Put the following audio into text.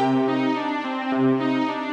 Música